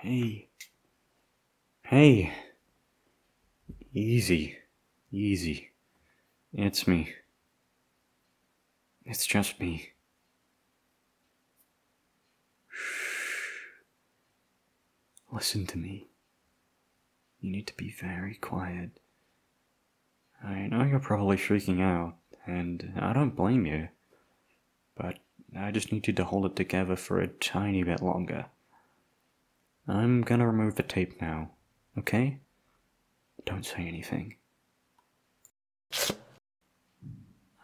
Hey. Hey. Easy. Easy. It's me. It's just me. Listen to me. You need to be very quiet. I know you're probably freaking out, and I don't blame you. But I just need you to hold it together for a tiny bit longer. I'm gonna remove the tape now, okay? Don't say anything.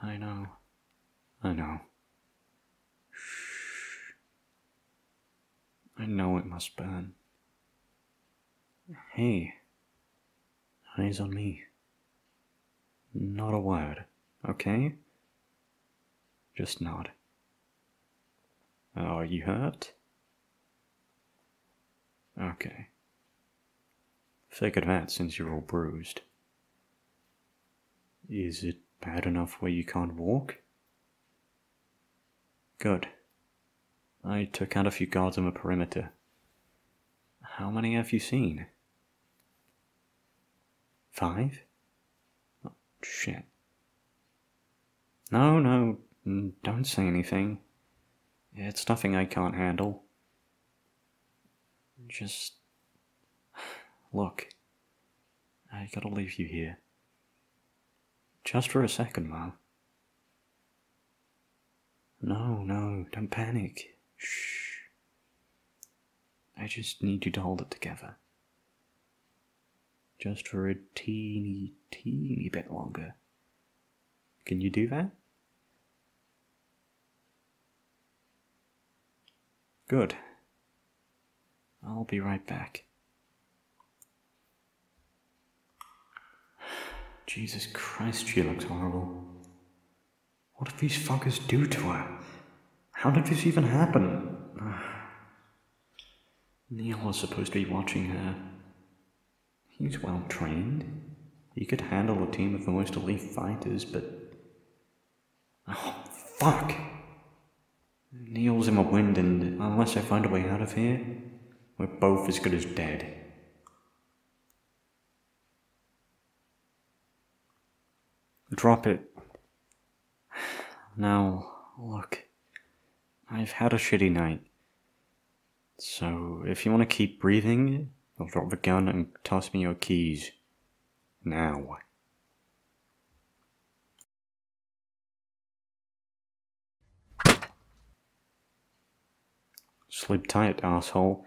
I know. I know. Shh. I know it must burn. Hey. Eyes on me. Not a word, okay? Just nod. Are you hurt? Okay. Figured that since you're all bruised. Is it bad enough where you can't walk? Good. I took out a few guards on the perimeter. How many have you seen? Five? Oh, shit. No, no, mm, don't say anything. It's nothing I can't handle. Just. Look. I gotta leave you here. Just for a second, though. No, no, don't panic. Shh. I just need you to hold it together. Just for a teeny, teeny bit longer. Can you do that? Good. I'll be right back. Jesus Christ, she looks horrible. What did these fuckers do to her? How did this even happen? Neil was supposed to be watching her. He's well trained. He could handle a team of the most elite fighters, but. Oh, fuck! Neil's in the wind, and unless I find a way out of here, we're both as good as dead. Drop it. Now, look. I've had a shitty night. So, if you want to keep breathing, I'll drop the gun and toss me your keys. Now. Sleep tight, asshole.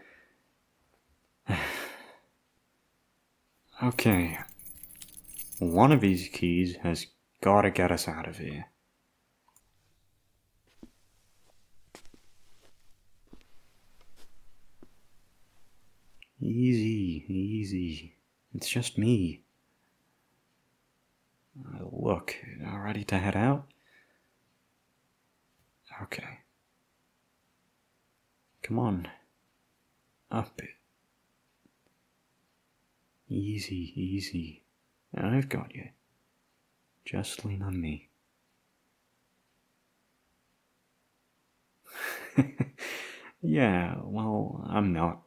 Okay. One of these keys has gotta get us out of here. Easy, easy. It's just me. Uh, look, ready to head out? Okay. Come on. Up it. Easy, easy. I've got you. Just lean on me. yeah, well, I'm not.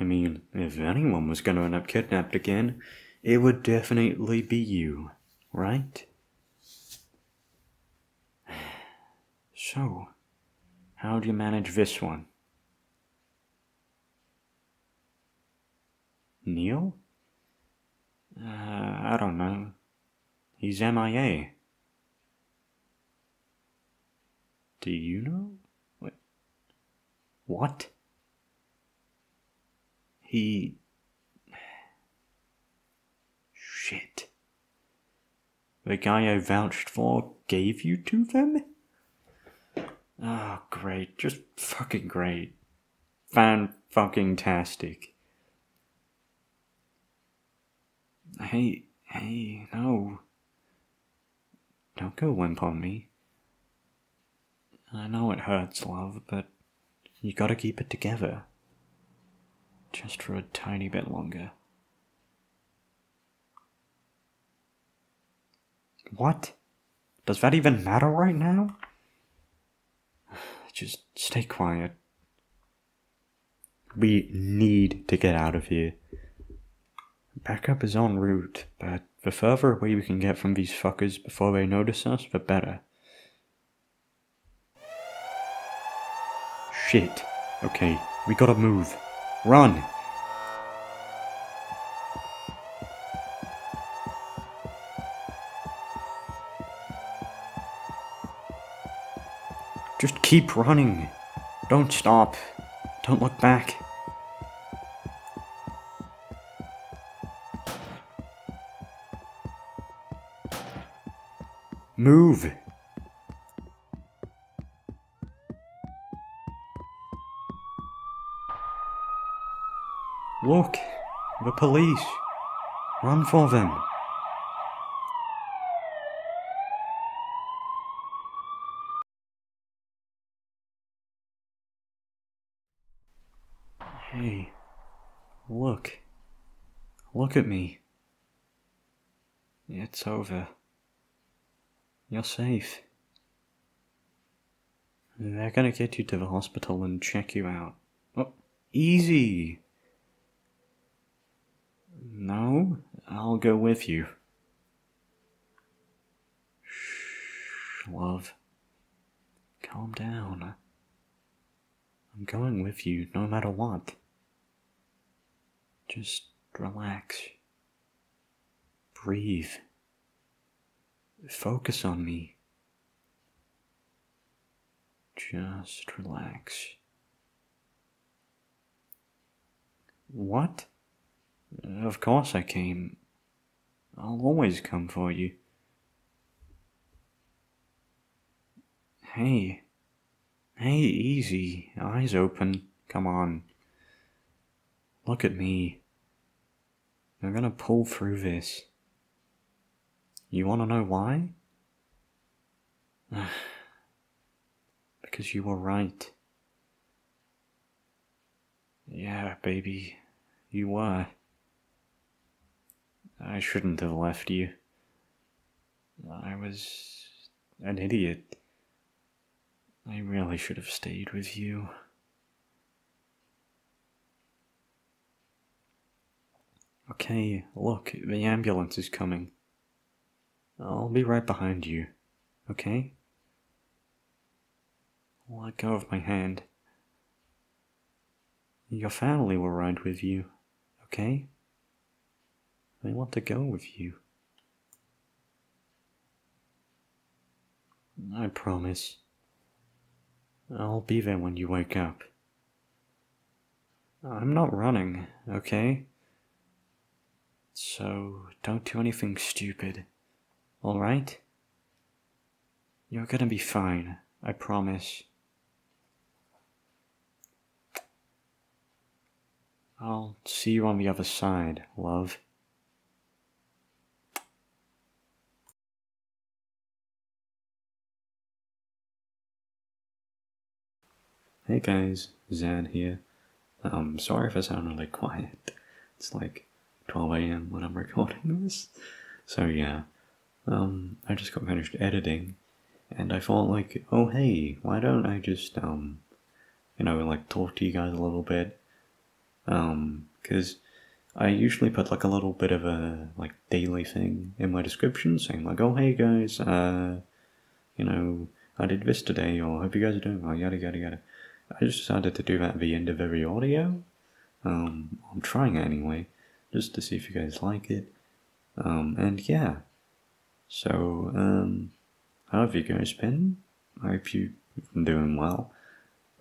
I mean, if anyone was going to end up kidnapped again, it would definitely be you, right? So, how do you manage this one? Neil? Uh, I don't know. He's MIA. Do you know? What? What? He. Shit. The guy I vouched for gave you to them? Oh, great. Just fucking great. Fan fucking tastic. Hey, hey, no. Don't go wimp on me. I know it hurts, love, but you gotta keep it together. Just for a tiny bit longer. What? Does that even matter right now? Just stay quiet. We need to get out of here. Backup is en route, but the further away we can get from these fuckers before they notice us, the better. Shit. Okay, we gotta move. Run! Just keep running. Don't stop. Don't look back. Move. Look, the police. Run for them. Hey, look. Look at me. It's over. You're safe. They're gonna get you to the hospital and check you out. Oh, easy! No, I'll go with you. Shh, love. Calm down. I'm going with you no matter what. Just relax. Breathe. Focus on me. Just relax. What? Of course I came. I'll always come for you. Hey. Hey, easy. Eyes open. Come on. Look at me. I'm gonna pull through this. You wanna know why? because you were right. Yeah, baby, you were. I shouldn't have left you. I was an idiot. I really should have stayed with you. Okay, look, the ambulance is coming. I'll be right behind you, okay? Let go of my hand. Your family will ride with you, okay? They want to go with you. I promise. I'll be there when you wake up. I'm not running, okay? So don't do anything stupid, alright? You're gonna be fine, I promise. I'll see you on the other side, love. Hey guys, Xan here. Um, sorry if I sound really quiet. It's like 12 a.m. when I'm recording this. So yeah, um, I just got finished editing, and I thought like, oh hey, why don't I just, um, you know, like talk to you guys a little bit? Um, cause I usually put like a little bit of a, like, daily thing in my description saying like, oh hey guys, uh, you know, I did this today, or hope you guys are doing well, yada yada yada. I just decided to do that at the end of every audio. Um, I'm trying it anyway, just to see if you guys like it. Um, and yeah, so um, how have you guys been? I hope you've been doing well.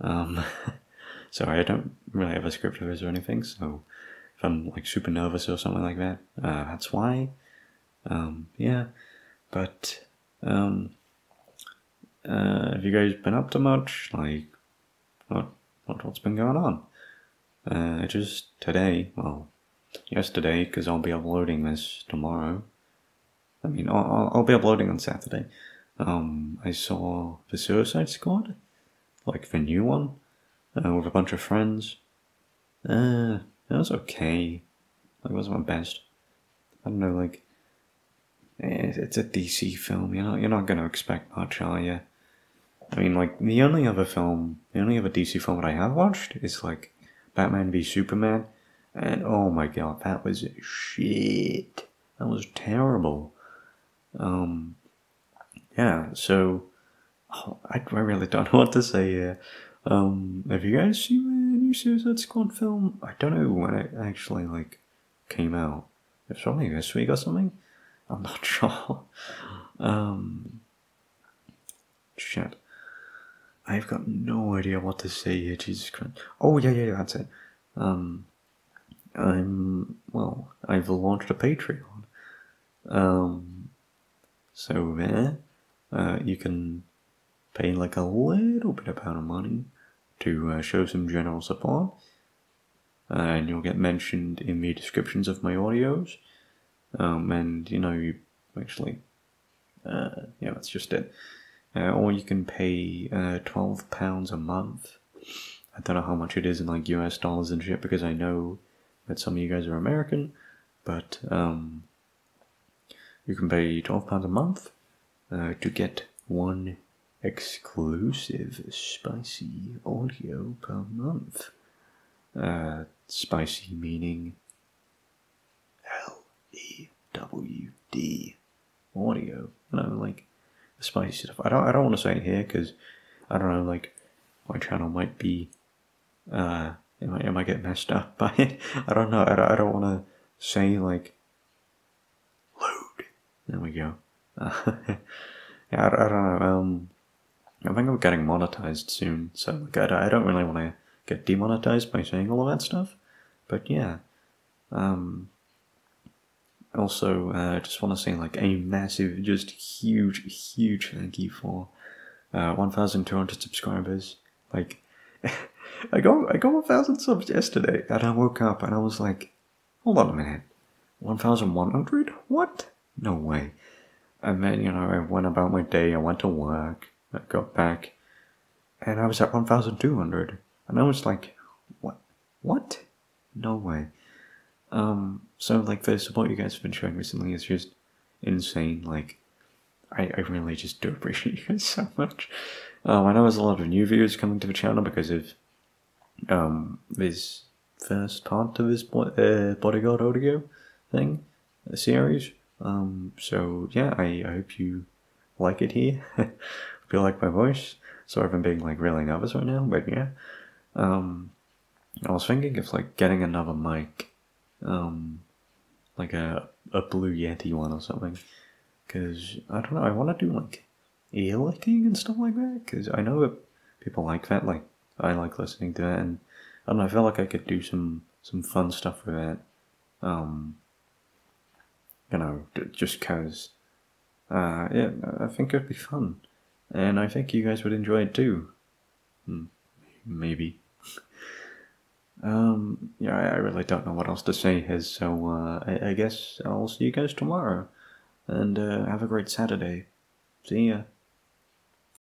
Um, sorry, I don't really have a script for this or anything, so if I'm like super nervous or something like that, uh, that's why. Um, yeah, but um, uh, have you guys been up to much? Like, what, what what's been going on? Uh, just today, well, yesterday, because I'll be uploading this tomorrow. I mean, I'll, I'll be uploading on Saturday. Um, I saw the Suicide Squad, like the new one, uh, with a bunch of friends. Uh, it was okay. Like, it wasn't my best. I don't know, like, eh, it's a DC film. You're not, you're not gonna expect much, are you? I mean, like, the only other film, the only other DC film that I have watched is, like, Batman v Superman, and oh my god, that was shit. That was terrible. Um, yeah, so oh, I, I really don't know what to say here. Um, have you guys seen the new Suicide Squad film? I don't know when it actually like came out. It's probably this week or something. I'm not sure. um, shit. I've got no idea what to say here. Jesus Christ. Oh yeah, yeah, that's it. Um, I'm well. I've launched a Patreon. Um, so there, uh, you can pay like a little bit amount of money to uh, show some general support, and you'll get mentioned in the descriptions of my audios. Um, and you know, you actually, uh, yeah, that's just it. Uh, or you can pay uh, twelve pounds a month. I don't know how much it is in like US dollars and shit because I know that some of you guys are American, but um, you can pay twelve pounds a month uh, to get one exclusive spicy audio per month. Uh, spicy meaning L E W D audio. You know, like spicy stuff. I don't. I don't want to say it here because I don't know. Like my channel might be. Uh, it might, it might get messed up by it. I don't know. I don't, I don't want to say like. There we go. Yeah, I, I, don't know. Um, I think I'm getting monetized soon, so like, I, I don't really want to get demonetized by saying all of that stuff. But yeah. Um, also, uh, I uh, just want to say like a massive, just huge, huge thank you for uh, 1,200 subscribers. Like, I got I got 1,000 subs yesterday, and I woke up and I was like, hold on a minute, 1,100? What? No way. And then you know I went about my day. I went to work. I got back, and I was at 1,200, and I was like, what? What? No way. Um, so like the support you guys have been showing recently is just insane. Like, I, I really just do appreciate you guys so much. Um, I know there's a lot of new viewers coming to the channel because of um this first part of this bo- uh, bodyguard audio thing, series. Um, so yeah, I, I hope you like it here. hope you like my voice. Sorry if I'm being like really nervous right now, but yeah. Um, I was thinking of like getting another mic um, like a a blue yeti one or something. Because I don't know, I want to do like ear licking and stuff like that. Because I know that people like that. Like I like listening to that, and I don't know. I feel like I could do some some fun stuff with that. Um, you know, just cause. Uh, yeah, I think it'd be fun, and I think you guys would enjoy it too. Hmm, maybe. Um, yeah, I really don't know what else to say here, so uh, I, I guess I'll see you guys tomorrow. And uh, have a great Saturday. See ya.